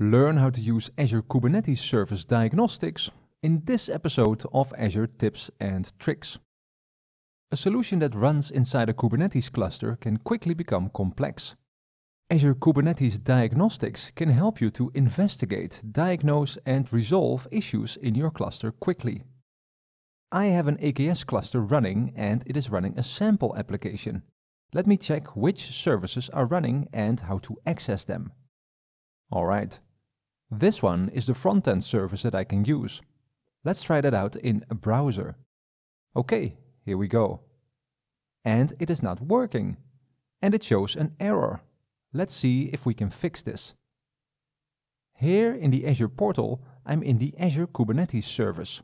Learn how to use Azure Kubernetes Service Diagnostics in this episode of Azure Tips and Tricks. A solution that runs inside a Kubernetes cluster can quickly become complex. Azure Kubernetes Diagnostics can help you to investigate, diagnose and resolve issues in your cluster quickly. I have an AKS cluster running and it is running a sample application. Let me check which services are running and how to access them. Alright, this one is the front-end service that I can use. Let's try that out in a browser. Okay, here we go. And it is not working. And it shows an error. Let's see if we can fix this. Here in the Azure portal, I'm in the Azure Kubernetes service.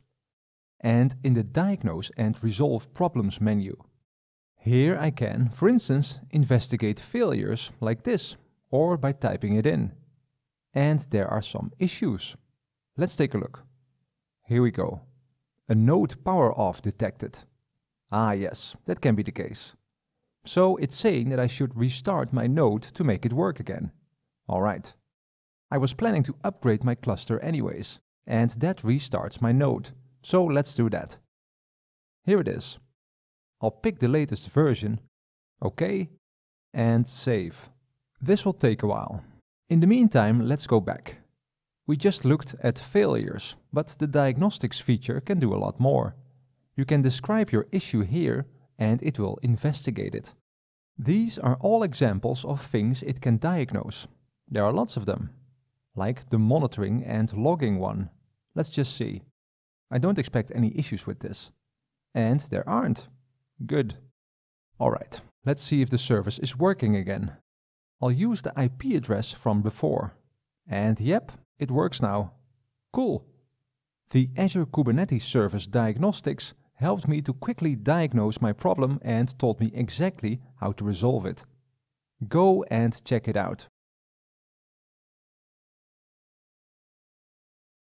And in the Diagnose and Resolve Problems menu. Here I can, for instance, investigate failures like this, or by typing it in and there are some issues. Let's take a look. Here we go. A node power off detected. Ah yes, that can be the case. So it's saying that I should restart my node to make it work again. Alright. I was planning to upgrade my cluster anyways, and that restarts my node. So let's do that. Here it is. I'll pick the latest version, OK, and save. This will take a while, in the meantime, let's go back. We just looked at failures, but the diagnostics feature can do a lot more. You can describe your issue here and it will investigate it. These are all examples of things it can diagnose. There are lots of them, like the monitoring and logging one. Let's just see. I don't expect any issues with this. And there aren't. Good. Alright, let's see if the service is working again. I'll use the IP address from before. And yep, it works now. Cool. The Azure Kubernetes Service Diagnostics helped me to quickly diagnose my problem and told me exactly how to resolve it. Go and check it out.